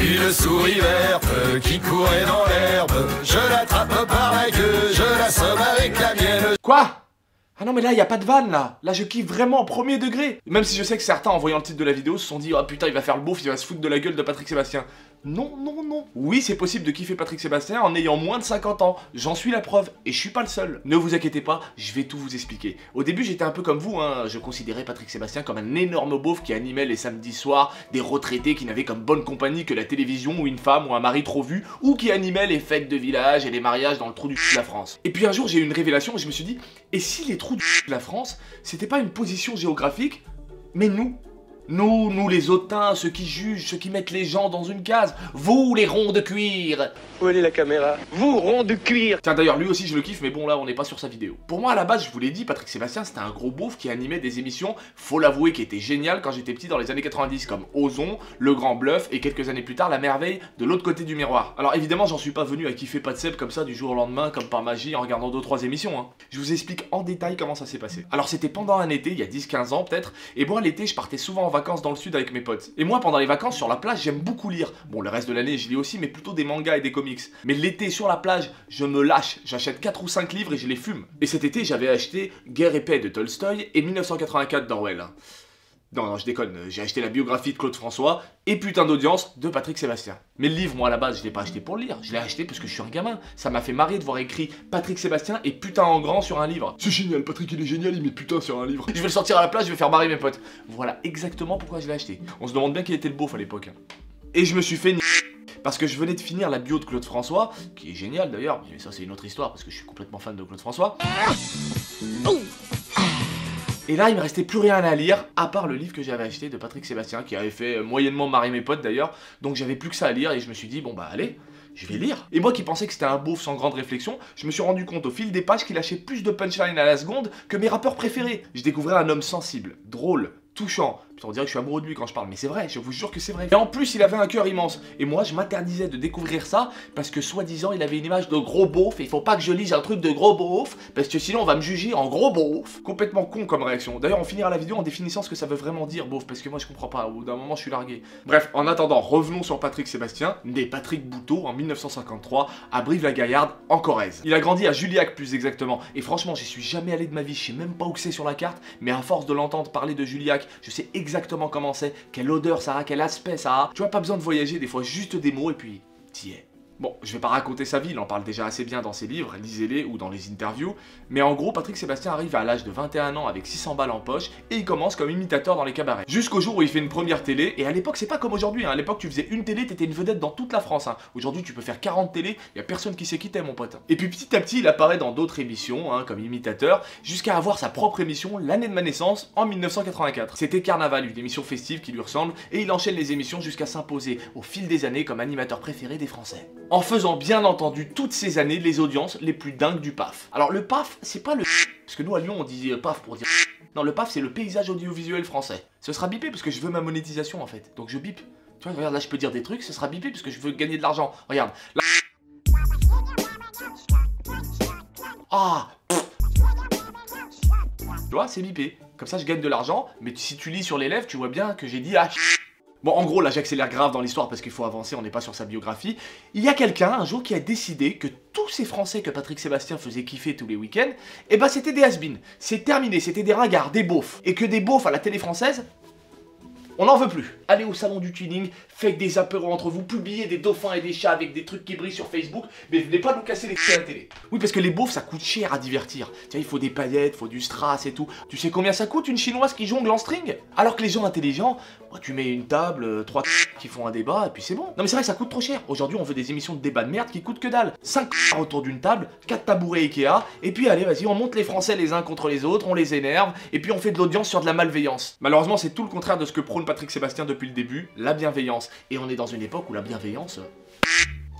Une souris verte qui courait dans l'herbe. Je l'attrape par la queue, je l'assomme avec la mienne. Quoi? Ah non mais là il y a pas de vanne là Là je kiffe vraiment premier degré Même si je sais que certains en voyant le titre de la vidéo se sont dit Oh putain il va faire le beauf, il va se foutre de la gueule de Patrick Sébastien non, non, non. Oui, c'est possible de kiffer Patrick Sébastien en ayant moins de 50 ans. J'en suis la preuve. Et je suis pas le seul. Ne vous inquiétez pas, je vais tout vous expliquer. Au début, j'étais un peu comme vous. Hein. Je considérais Patrick Sébastien comme un énorme beauf qui animait les samedis soirs des retraités qui n'avaient comme bonne compagnie que la télévision ou une femme ou un mari trop vu ou qui animait les fêtes de village et les mariages dans le trou du de la France. Et puis un jour, j'ai eu une révélation et je me suis dit et si les trous du de la France, c'était pas une position géographique, mais nous nous, nous les autins, ceux qui jugent, ceux qui mettent les gens dans une case. Vous, les ronds de cuir. Où est la caméra Vous, ronds de cuir. Tiens, d'ailleurs, lui aussi, je le kiffe, mais bon, là, on n'est pas sur sa vidéo. Pour moi, à la base, je vous l'ai dit, Patrick Sébastien, c'était un gros beauf qui animait des émissions, faut l'avouer, qui étaient géniales quand j'étais petit dans les années 90, comme Ozon, Le Grand Bluff, et quelques années plus tard, La Merveille de l'autre côté du miroir. Alors, évidemment, j'en suis pas venu à kiffer pas de seb comme ça du jour au lendemain, comme par magie, en regardant 2-3 émissions. Hein. Je vous explique en détail comment ça s'est passé. Alors, c'était pendant un été, il y a 10-15 ans peut-être, et moi, l'été, je partais souvent en vacances dans le sud avec mes potes. Et moi, pendant les vacances sur la plage, j'aime beaucoup lire. Bon, le reste de l'année, je lis aussi, mais plutôt des mangas et des comics. Mais l'été, sur la plage, je me lâche. J'achète 4 ou 5 livres et je les fume. Et cet été, j'avais acheté Guerre et paix de Tolstoy et 1984 d'Orwell. Non, non, je déconne, j'ai acheté la biographie de Claude François et putain d'audience de Patrick Sébastien. Mais le livre, moi à la base, je l'ai pas acheté pour le lire, je l'ai acheté parce que je suis un gamin. Ça m'a fait marrer de voir écrit Patrick Sébastien et putain en grand sur un livre. C'est génial, Patrick il est génial, il met putain sur un livre. Je vais le sortir à la plage, je vais faire marrer mes potes. Voilà exactement pourquoi je l'ai acheté. On se demande bien qui était le beauf à l'époque. Hein. Et je me suis fait parce que je venais de finir la bio de Claude François, qui est génial d'ailleurs, mais ça c'est une autre histoire parce que je suis complètement fan de Claude François. Et là, il me restait plus rien à lire, à part le livre que j'avais acheté de Patrick Sébastien, qui avait fait moyennement marrer mes potes d'ailleurs. Donc j'avais plus que ça à lire et je me suis dit, bon bah allez, je vais lire. Et moi qui pensais que c'était un beauf sans grande réflexion, je me suis rendu compte au fil des pages qu'il lâchait plus de punchline à la seconde que mes rappeurs préférés. Je découvrais un homme sensible, drôle, touchant, on dirait que je suis amoureux de lui quand je parle, mais c'est vrai, je vous jure que c'est vrai. Et en plus, il avait un cœur immense. Et moi, je m'interdisais de découvrir ça parce que soi-disant, il avait une image de gros beauf. Et il faut pas que je lise un truc de gros beauf parce que sinon, on va me juger en gros beauf. Complètement con comme réaction. D'ailleurs, on finira la vidéo en définissant ce que ça veut vraiment dire beauf parce que moi, je comprends pas. Au bout d'un moment, je suis largué. Bref, en attendant, revenons sur Patrick Sébastien, né Patrick Bouteau en 1953 à Brive-la-Gaillarde, en Corrèze. Il a grandi à Juliac plus exactement. Et franchement, j'y suis jamais allé de ma vie. Je sais même pas où c'est sur la carte, mais à force de l'entendre parler de Juliac, je sais exactement comment c'est quelle odeur ça a, quel aspect ça a. Tu vois, pas besoin de voyager, des fois juste des mots et puis t'y es. Bon, je vais pas raconter sa vie, il en parle déjà assez bien dans ses livres, lisez-les ou dans les interviews, mais en gros, Patrick Sébastien arrive à l'âge de 21 ans avec 600 balles en poche et il commence comme imitateur dans les cabarets. Jusqu'au jour où il fait une première télé, et à l'époque, c'est pas comme aujourd'hui, hein. à l'époque, tu faisais une télé, t'étais une vedette dans toute la France. Hein. Aujourd'hui, tu peux faire 40 télés, y a personne qui sait qui t'es, mon pote. Et puis petit à petit, il apparaît dans d'autres émissions, hein, comme imitateur, jusqu'à avoir sa propre émission l'année de ma naissance, en 1984. C'était Carnaval, une émission festive qui lui ressemble, et il enchaîne les émissions jusqu'à s'imposer au fil des années comme animateur préféré des Français. En faisant bien entendu toutes ces années les audiences les plus dingues du PAF. Alors le PAF, c'est pas le parce que nous à Lyon on dit PAF pour dire non le PAF c'est le paysage audiovisuel français. Ce sera bipé parce que je veux ma monétisation en fait. Donc je bip. Tu vois, regarde là je peux dire des trucs, ce sera bipé parce que je veux gagner de l'argent. Regarde. Ah Tu vois, c'est bipé. Comme ça je gagne de l'argent, mais si tu lis sur les lèvres, tu vois bien que j'ai dit ah Bon, en gros, là, j'accélère grave dans l'histoire parce qu'il faut avancer, on n'est pas sur sa biographie. Il y a quelqu'un, un jour, qui a décidé que tous ces Français que Patrick Sébastien faisait kiffer tous les week-ends, eh ben, c'était des has C'est terminé, c'était des ringards, des beaufs. Et que des beaufs à la télé française, on n'en veut plus. Allez au salon du tuning, faites des apéros entre vous, publiez des dauphins et des chats avec des trucs qui brillent sur Facebook, mais venez pas nous casser les couilles à la télé. Oui, parce que les beaufs, ça coûte cher à divertir. Tiens, il faut des paillettes, il faut du strass et tout. Tu sais combien ça coûte une chinoise qui jongle en string? Alors que les gens intelligents, bah, tu mets une table, euh, trois qui font un débat et puis c'est bon. Non mais c'est vrai, ça coûte trop cher. Aujourd'hui, on veut des émissions de débat de merde qui coûtent que dalle. 5 autour d'une table, 4 tabourets Ikea, et puis allez, vas-y, on monte les Français les uns contre les autres, on les énerve, et puis on fait de l'audience sur de la malveillance. Malheureusement, c'est tout le contraire de ce que prône Patrick Sébastien depuis le début, la bienveillance. Et on est dans une époque où la bienveillance...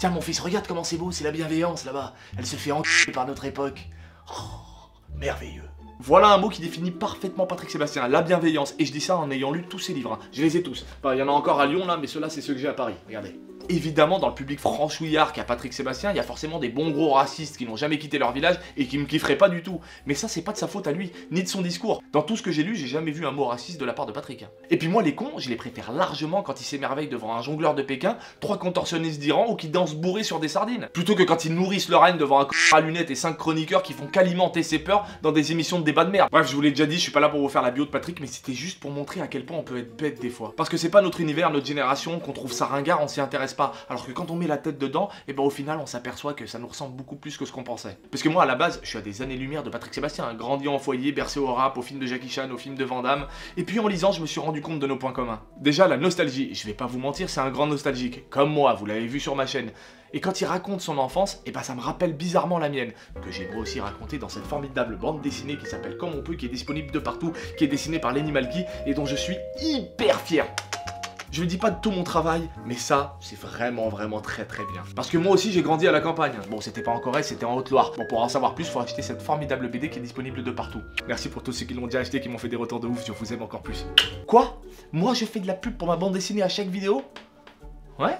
Tiens mon fils, regarde comment c'est beau, c'est la bienveillance là-bas. Elle se fait enculer par notre époque. Oh, merveilleux. Voilà un mot qui définit parfaitement Patrick Sébastien, la bienveillance. Et je dis ça en ayant lu tous ses livres. Hein. Je les ai tous. Enfin, il y en a encore à Lyon là, mais ceux-là, c'est ceux que j'ai à Paris. Regardez. Évidemment, dans le public franchouillard qu'a Patrick Sébastien, il y a forcément des bons gros racistes qui n'ont jamais quitté leur village et qui me kifferaient pas du tout. Mais ça, c'est pas de sa faute à lui, ni de son discours. Dans tout ce que j'ai lu, j'ai jamais vu un mot raciste de la part de Patrick. hein. Et puis moi, les cons, je les préfère largement quand ils s'émerveillent devant un jongleur de Pékin, trois contorsionnistes d'Iran ou qui dansent bourrés sur des sardines. Plutôt que quand ils nourrissent leur haine devant un c à lunettes et cinq chroniqueurs qui font qu'alimenter ses peurs dans des émissions de débat de merde. Bref, je vous l'ai déjà dit, je suis pas là pour vous faire la bio de Patrick, mais c'était juste pour montrer à quel point on peut être bête des fois. Parce que c'est pas notre univers, notre génération, qu'on trouve ça ringard, on s'y intéresse Alors que quand on met la tête dedans, et ben au final, on s'aperçoit que ça nous ressemble beaucoup plus que ce qu'on pensait. Parce que moi, à la base, je suis à des années-lumière de Patrick Sébastien, hein, grandi en foyer, bercé au rap, au film de Jackie Chan, au film de Van Damme. Et puis en lisant, je me suis rendu compte de nos points communs. Déjà, la nostalgie, je vais pas vous mentir, c'est un grand nostalgique. Comme moi, vous l'avez vu sur ma chaîne. Et quand il raconte son enfance, et ben ça me rappelle bizarrement la mienne, que j'ai moi aussi raconté dans cette formidable bande dessinée qui s'appelle Comme on peut, qui est disponible de partout, qui est dessinée par Lenny Malky, et dont je suis hyper fier. Je ne dis pas de tout mon travail, mais ça, c'est vraiment, vraiment très très bien. Parce que moi aussi, j'ai grandi à la campagne. Bon, c'était pas en Corrèze, c'était en Haute-Loire. Bon, pour en savoir plus, faut acheter cette formidable BD qui est disponible de partout. Merci pour tous ceux qui l'ont déjà acheté, qui m'ont fait des retours de ouf, je vous aime encore plus. Quoi? Moi, je fais de la pub pour ma bande dessinée à chaque vidéo? Ouais?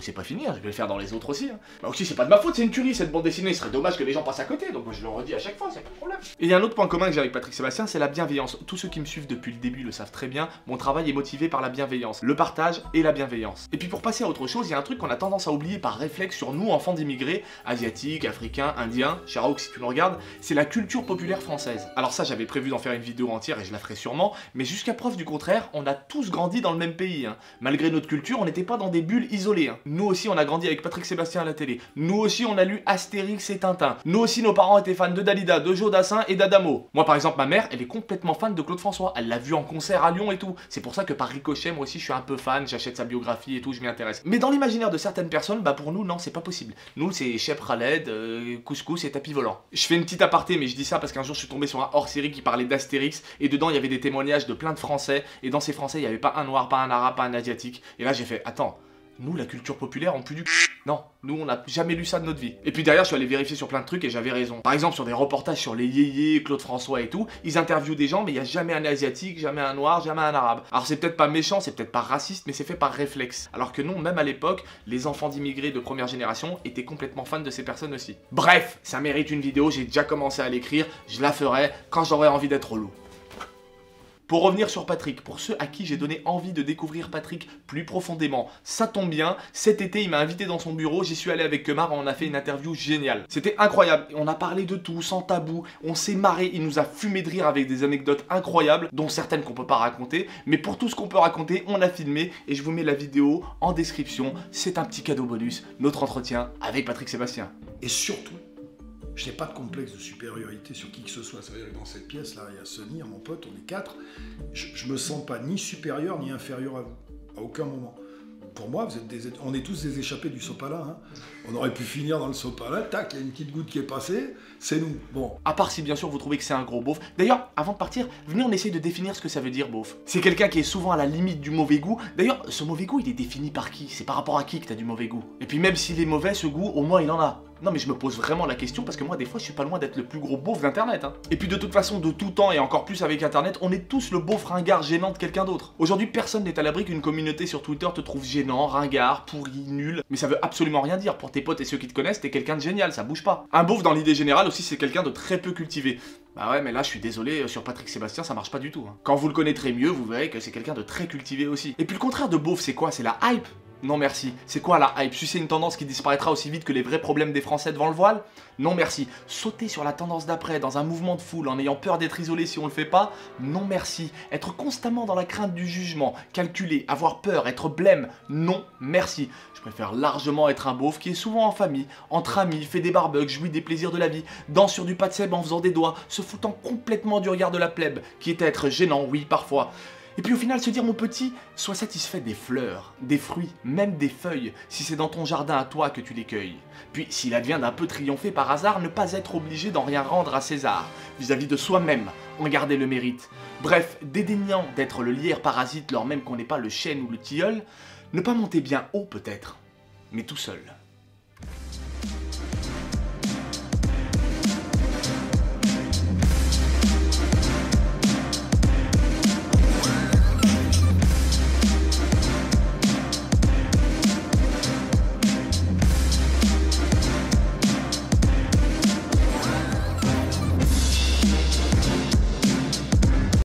C'est pas fini, hein, je vais le faire dans les autres aussi. Hein. Bah aussi, c'est pas de ma faute, c'est une tuerie cette bande dessinée. Il serait dommage que les gens passent à côté, donc moi je le redis à chaque fois, c'est pas de problème. Et il y a un autre point commun que j'ai avec Patrick Sébastien, c'est la bienveillance. Tous ceux qui me suivent depuis le début le savent très bien, mon travail est motivé par la bienveillance, le partage et la bienveillance. Et puis pour passer à autre chose, il y a un truc qu'on a tendance à oublier par réflexe sur nous, enfants d'immigrés, asiatiques, africains, indiens, Chiraouk si tu nous regardes, c'est la culture populaire française. Alors ça, j'avais prévu d'en faire une vidéo entière et je la ferai sûrement, mais jusqu'à preuve du contraire, on a tous grandi dans le même pays. hein. Malgré notre culture, on n'était pas dans des bulles isolées. hein. Nous aussi, on a grandi avec Patrick Sébastien à la télé. Nous aussi, on a lu Astérix et Tintin. Nous aussi, nos parents étaient fans de Dalida, de Joe Dassin et d'Adamo. Moi, par exemple, ma mère, elle est complètement fan de Claude François. Elle l'a vu en concert à Lyon et tout. C'est pour ça que par ricochet, moi aussi, je suis un peu fan. J'achète sa biographie et tout, je m'y intéresse. Mais dans l'imaginaire de certaines personnes, bah pour nous, non, c'est pas possible. Nous, c'est chef Khaled, euh, couscous et tapis volant. Je fais une petite aparté, mais je dis ça parce qu'un jour, je suis tombé sur un hors-série qui parlait d'Astérix et dedans, il y avait des témoignages de plein de Français. Et dans ces Français, il n'y avait pas un noir, pas un arabe, pas un asiatique. Et là, j'ai fait, attends. Nous, la culture populaire, on pue du Non, nous, on n'a jamais lu ça de notre vie. Et puis derrière, je suis allé vérifier sur plein de trucs et j'avais raison. Par exemple, sur des reportages sur les yéyés, Claude François et tout, ils interviewent des gens, mais il n'y a jamais un asiatique, jamais un noir, jamais un arabe. Alors c'est peut-être pas méchant, c'est peut-être pas raciste, mais c'est fait par réflexe. Alors que non, même à l'époque, les enfants d'immigrés de première génération étaient complètement fans de ces personnes aussi. Bref, ça mérite une vidéo, j'ai déjà commencé à l'écrire, je la ferai quand j'aurai envie d'être relou. Pour revenir sur Patrick, pour ceux à qui j'ai donné envie de découvrir Patrick plus profondément, ça tombe bien, cet été il m'a invité dans son bureau, j'y suis allé avec Kemar et on a fait une interview géniale. C'était incroyable, on a parlé de tout, sans tabou, on s'est marré, il nous a fumé de rire avec des anecdotes incroyables, dont certaines qu'on peut pas raconter, mais pour tout ce qu'on peut raconter, on a filmé et je vous mets la vidéo en description, c'est un petit cadeau bonus, notre entretien avec Patrick Sébastien. Et surtout, je n'ai pas de complexe de supériorité sur qui que ce soit. Ça veut dire que dans cette pièce-là, il y a Sonny, mon pote, on est quatre. Je, je me sens pas ni supérieur ni inférieur à vous. À aucun moment. Pour moi, vous êtes des, on est tous des échappés du sopalin. hein. On aurait pu finir dans le sopalin, tac, il y a une petite goutte qui est passée, c'est nous. Bon, À part si bien sûr vous trouvez que c'est un gros beauf. D'ailleurs, avant de partir, venez on essaye de définir ce que ça veut dire beauf. C'est quelqu'un qui est souvent à la limite du mauvais goût. D'ailleurs, ce mauvais goût, il est défini par qui? C'est par rapport à qui que t'as du mauvais goût? Et puis même s'il est mauvais, ce goût, au moins il en a. Non mais je me pose vraiment la question parce que moi des fois je suis pas loin d'être le plus gros beauf d'internet. hein. Et puis de toute façon, de tout temps et encore plus avec internet, on est tous le beauf ringard gênant de quelqu'un d'autre. Aujourd'hui, personne n'est à l'abri qu'une communauté sur Twitter te trouve gênant, ringard, pourri, nul. Mais ça veut absolument rien dire. Pour tes potes et ceux qui te connaissent, t'es quelqu'un de génial, ça bouge pas. Un beauf dans l'idée générale aussi, c'est quelqu'un de très peu cultivé. Bah ouais, mais là, je suis désolé, euh, sur Patrick Sébastien, ça marche pas du tout. hein. Quand vous le connaîtrez mieux, vous verrez que c'est quelqu'un de très cultivé aussi. Et puis le contraire de beauf, c'est quoi? C'est la hype non merci. C'est quoi la hype? Sucer une tendance qui disparaîtra aussi vite que les vrais problèmes des Français devant le voile? Non merci. Sauter sur la tendance d'après dans un mouvement de foule en ayant peur d'être isolé si on le fait pas? Non merci. Être constamment dans la crainte du jugement, calculer, avoir peur, être blême? Non merci. Je préfère largement être un beauf qui est souvent en famille, entre amis, fait des barbecues, jouit des plaisirs de la vie, danse sur du pas de en faisant des doigts, se foutant complètement du regard de la plèbe, qui est à être gênant, oui, parfois. Et puis au final, se dire mon petit, sois satisfait des fleurs, des fruits, même des feuilles, si c'est dans ton jardin à toi que tu les cueilles. Puis s'il advient d'un peu triompher par hasard, ne pas être obligé d'en rien rendre à César, vis-à-vis de soi-même, en garder le mérite. Bref, dédaignant d'être le lierre parasite lors même qu'on n'est pas le chêne ou le tilleul, ne pas monter bien haut peut-être, mais tout seul.